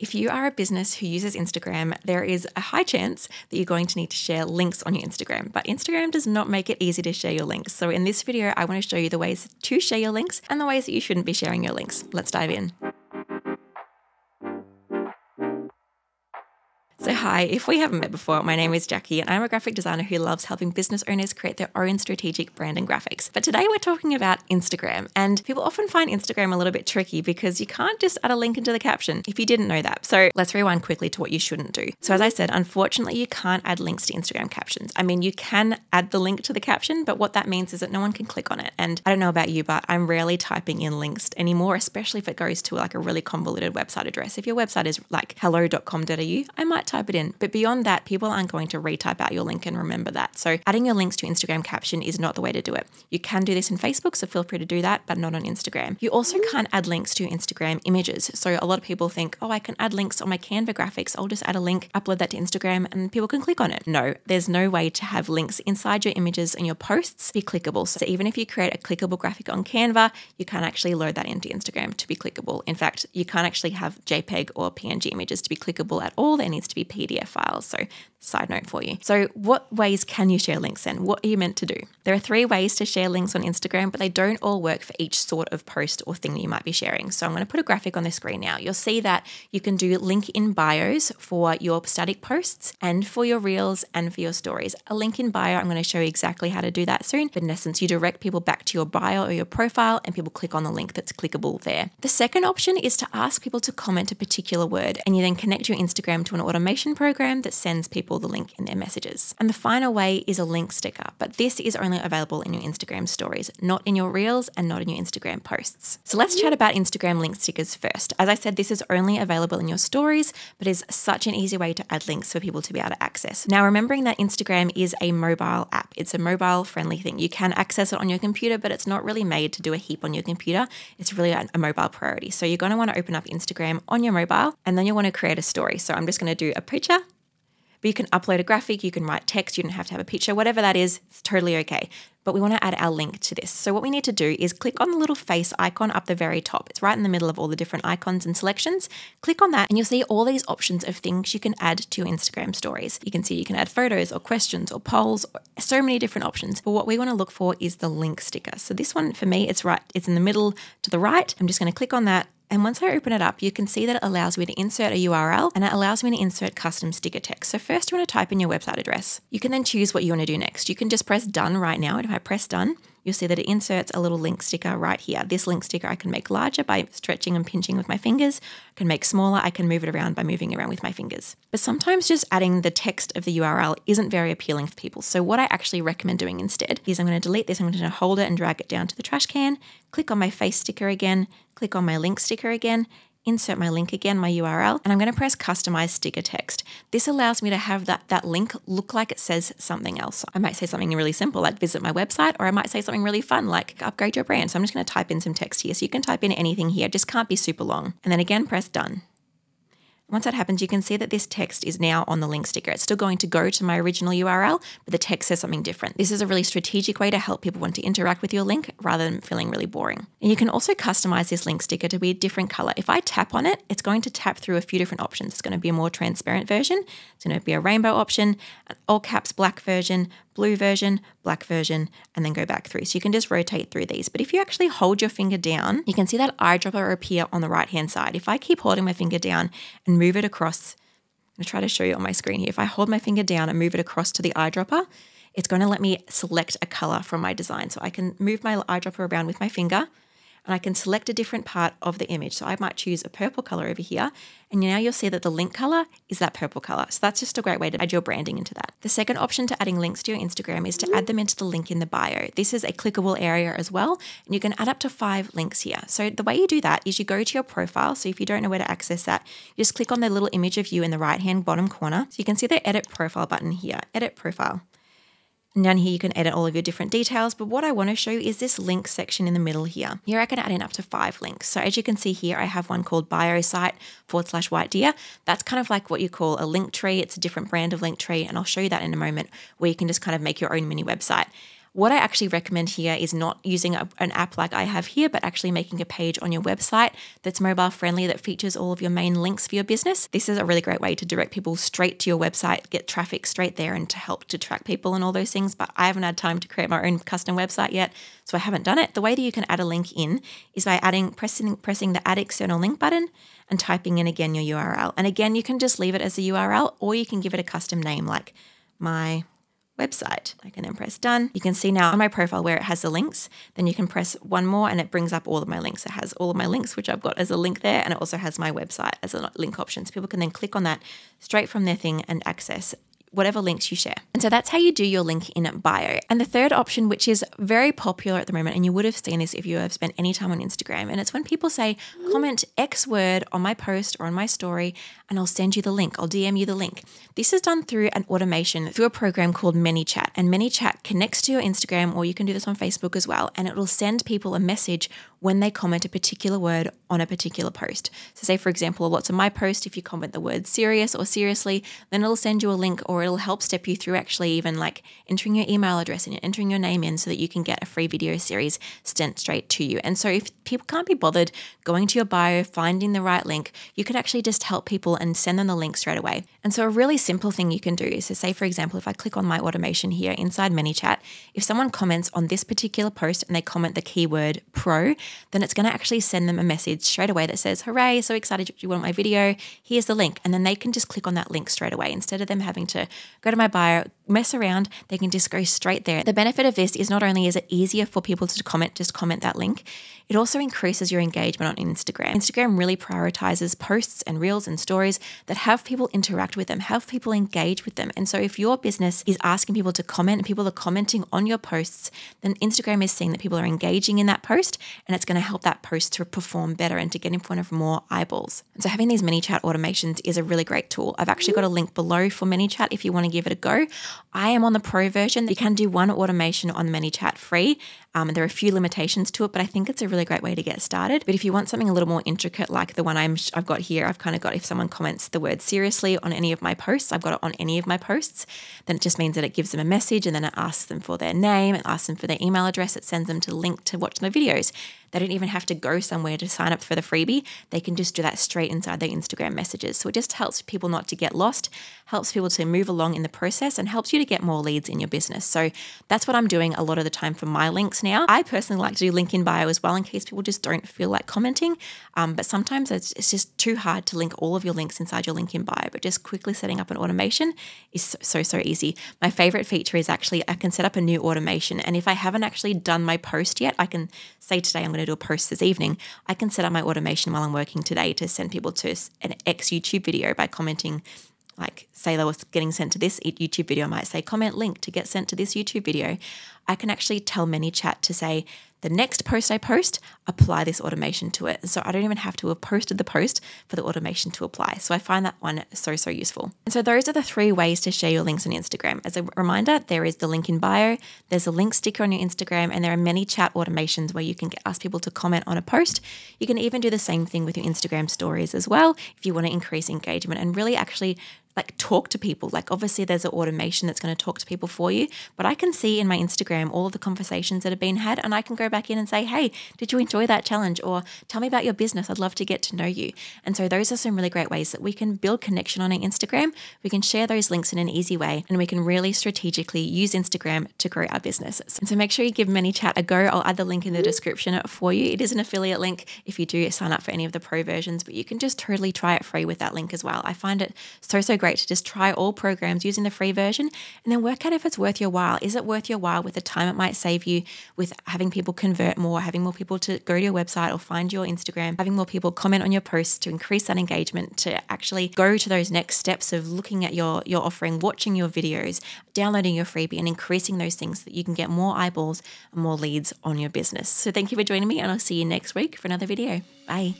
If you are a business who uses Instagram, there is a high chance that you're going to need to share links on your Instagram, but Instagram does not make it easy to share your links. So in this video, I want to show you the ways to share your links and the ways that you shouldn't be sharing your links. Let's dive in. So, hi, if we haven't met before, my name is Jacqui and I'm a graphic designer who loves helping business owners create their own strategic brand and graphics. But today we're talking about Instagram, and people often find Instagram a little bit tricky because you can't just add a link into the caption if you didn't know that. So, let's rewind quickly to what you shouldn't do. So, as I said, unfortunately, you can't add links to Instagram captions. I mean, you can add the link to the caption, but what that means is that no one can click on it. And I don't know about you, but I'm rarely typing in links anymore, especially if it goes to like a really convoluted website address. If your website is like hello.com.au, I might type it in. But beyond that, people aren't going to retype out your link and remember that. So adding your links to Instagram caption is not the way to do it. You can do this in Facebook, so feel free to do that, but not on Instagram. You also mm-hmm. can't add links to Instagram images. So a lot of people think, oh, I can add links on my Canva graphics. I'll just add a link, upload that to Instagram, and people can click on it. No, there's no way to have links inside your images and your posts be clickable. So even if you create a clickable graphic on Canva, you can't actually load that into Instagram to be clickable. In fact, you can't actually have JPEG or PNG images to be clickable at all. There needs to be PDF PDF files. So, side note for you. So, what ways can you share links and what are you meant to do? There are three ways to share links on Instagram, but they don't all work for each sort of post or thing that you might be sharing. So, I'm going to put a graphic on the screen now. You'll see that you can do link in bios for your static posts and for your reels and for your stories. A link in bio, I'm going to show you exactly how to do that soon. But in essence, you direct people back to your bio or your profile and people click on the link that's clickable there. The second option is to ask people to comment a particular word and you then connect your Instagram to an automation program program that sends people the link in their messages. And the final way is a link sticker, but this is only available in your Instagram stories, not in your reels and not in your Instagram posts. So let's chat about Instagram link stickers first. As I said, this is only available in your stories, but is such an easy way to add links for people to be able to access. Now, remembering that Instagram is a mobile app, it's a mobile friendly thing. You can access it on your computer, but it's not really made to do a heap on your computer. It's really a, mobile priority. So you're going to want to open up Instagram on your mobile and then you'll want to create a story. So I'm just going to do a picture but you can upload a graphic, you can write text, you don't have to have a picture, whatever that is, it's totally okay. But we want to add our link to this. So what we need to do is click on the little face icon up the very top. It's right in the middle of all the different icons and selections. Click on that and you'll see all these options of things you can add to your Instagram stories. You can see you can add photos or questions or polls, or so many different options. But what we want to look for is the link sticker. So this one for me, it's right, it's in the middle to the right. I'm just going to click on that and once I open it up, you can see that it allows me to insert a URL and it allows me to insert custom sticker text. So first you want to type in your website address. You can then choose what you want to do next. You can just press done right now. And if I press done, you'll see that it inserts a little link sticker right here. This link sticker I can make larger by stretching and pinching with my fingers. I can make smaller, I can move it around by moving around with my fingers. But sometimes just adding the text of the URL isn't very appealing for people. So what I actually recommend doing instead is I'm going to delete this, I'm going to hold it and drag it down to the trash can, click on my face sticker again, click on my link sticker again, insert my link again, my URL, and I'm going to press customize sticker text. This allows me to have that, that link look like it says something else. I might say something really simple like visit my website, or I might say something really fun like upgrade your brand. So I'm just going to type in some text here. So you can type in anything here, just can't be super long. And then again, press done. Once that happens, you can see that this text is now on the link sticker. It's still going to go to my original URL, but the text says something different. This is a really strategic way to help people want to interact with your link rather than feeling really boring. And you can also customize this link sticker to be a different color. If I tap on it, it's going to tap through a few different options. It's going to be a more transparent version. It's going to be a rainbow option, an all caps black version, blue version, black version, and then go back through. So you can just rotate through these. But if you actually hold your finger down, you can see that eyedropper appear on the right hand side. If I keep holding my finger down and move it across, I'm going to try to show you on my screen here. If I hold my finger down and move it across to the eyedropper, it's going to let me select a color from my design. So I can move my eyedropper around with my finger and I can select a different part of the image. So I might choose a purple color over here. And now you'll see that the link color is that purple color. So that's just a great way to add your branding into that. The second option to adding links to your Instagram is to add them into the link in the bio. This is a clickable area as well. And you can add up to five links here. So the way you do that is you go to your profile. So if you don't know where to access that, you just click on the little image of you in the right hand bottom corner. So you can see the edit profile button here, edit profile. Down here, you can edit all of your different details. But what I want to show you is this link section in the middle here. Here I can add in up to five links. So as you can see here, I have one called bio site forward slash white deer. That's kind of like what you call a Linktree. It's a different brand of Linktree. And I'll show you that in a moment where you can just kind of make your own mini website. What I actually recommend here is not using a, an app like I have here, but actually making a page on your website that's mobile friendly that features all of your main links for your business. This is a really great way to direct people straight to your website, get traffic straight there, and to help to track people and all those things. But I haven't had time to create my own custom website yet, so I haven't done it. The way that you can add a link in is by adding pressing pressing the add external link button and typing in again your URL. And again, you can just leave it as a URL or you can give it a custom name like my website. I can then press done. You can see now on my profile where it has the links. Then you can press one more and it brings up all of my links. It has all of my links, which I've got as a link there. And it also has my website as a link option. So people can then click on that straight from their thing and access whatever links you share. And so that's how you do your link in bio. And the third option, which is very popular at the moment, and you would have seen this if you have spent any time on Instagram, and it's when people say, comment X word on my post or on my story, and I'll send you the link. I'll DM you the link. This is done through an automation through a program called ManyChat. And ManyChat connects to your Instagram, or you can do this on Facebook as well, and it will send people a message when they comment a particular word on a particular post. So, say for example, lots of my posts, if you comment the word serious or seriously, then it'll send you a link or it'll help step you through actually even like entering your email address and entering your name in so that you can get a free video series sent straight to you. And so, if people can't be bothered going to your bio, finding the right link, you could actually just help people and send them the link straight away. And so, a really simple thing you can do is to say, for example, if I click on my automation here inside ManyChat, if someone comments on this particular post and they comment the keyword pro, then it's going to actually send them a message straight away that says, Hooray, so excited you want my video. Here's the link. And then they can just click on that link straight away instead of them having to go to my bio, mess around, they can just go straight there. The benefit of this is not only is it easier for people to comment, just comment that link, it also increases your engagement on Instagram. Instagram really prioritizes posts and reels and stories that have people interact with them, have people engage with them. And so if your business is asking people to comment and people are commenting on your posts, then Instagram is seeing that people are engaging in that post and it's going to help that post to perform better and to get in front of more eyeballs. And so having these ManyChat automations is a really great tool. I've actually got a link below for ManyChat if you want to give it a go. I am on the pro version. You can do one automation on ManyChat free. Um, and there are a few limitations to it, but I think it's a really great way to get started. But if you want something a little more intricate, like the one I'm, I've got here, I've kind of got if someone comments the word seriously on any of my posts, I've got it on any of my posts, then it just means that it gives them a message and then it asks them for their name, it asks them for their email address, it sends them to link to watch my videos. They don't even have to go somewhere to sign up for the freebie. They can just do that straight inside their Instagram messages. So it just helps people not to get lost, helps people to move along in the process, and helps you to get more leads in your business. So that's what I'm doing a lot of the time for my links now. I personally like to do link in bio as well in case people just don't feel like commenting. Um, but sometimes it's, it's just too hard to link all of your links inside your link in bio. But just quickly setting up an automation is so, so easy. My favorite feature is actually I can set up a new automation. And if I haven't actually done my post yet, I can say today I'm going to do a post this evening, I can set up my automation while I'm working today to send people to an X YouTube video by commenting like say they was getting sent to this YouTube video, I might say comment link to get sent to this YouTube video. I can actually tell ManyChat to say the next post I post, apply this automation to it. So I don't even have to have posted the post for the automation to apply. So I find that one so, so useful. And so those are the three ways to share your links on Instagram. As a reminder, there is the link in bio, there's a link sticker on your Instagram, and there are ManyChat automations where you can ask people to comment on a post. You can even do the same thing with your Instagram stories as well if you want to increase engagement and really actually like talk to people. Like obviously there's an automation that's going to talk to people for you, but I can see in my Instagram all of the conversations that have been had and I can go back in and say, "Hey, did you enjoy that challenge?" or "Tell me about your business. I'd love to get to know you." And so those are some really great ways that we can build connection on our Instagram. We can share those links in an easy way and we can really strategically use Instagram to grow our businesses. And so make sure you give ManyChat a go. I'll add the link in the description for you. It is an affiliate link if you do sign up for any of the pro versions, but you can just totally try it free with that link as well. I find it so so great to just try all programs using the free version and then work out if it's worth your while. Is it worth your while with the time it might save you with having people convert more, having more people to go to your website or find your Instagram, having more people comment on your posts to increase that engagement, to actually go to those next steps of looking at your, your offering, watching your videos, downloading your freebie, and increasing those things so that you can get more eyeballs and more leads on your business. So thank you for joining me, and I'll see you next week for another video. Bye.